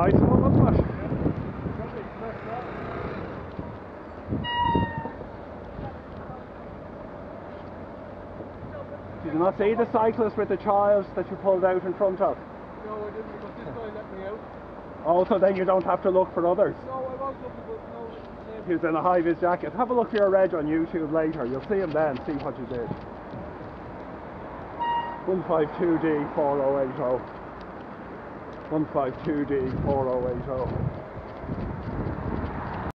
nice one, wasn't? Did you not see the cyclist with the child that you pulled out in front of? No, I didn't, but this guy let me out. Oh, so then you don't have to look for others. No, I was looking, but no, He was in a high vis jacket. Have a look for your reg on YouTube later. You'll see him then, see what you did. 152D 4080. 152D 4080.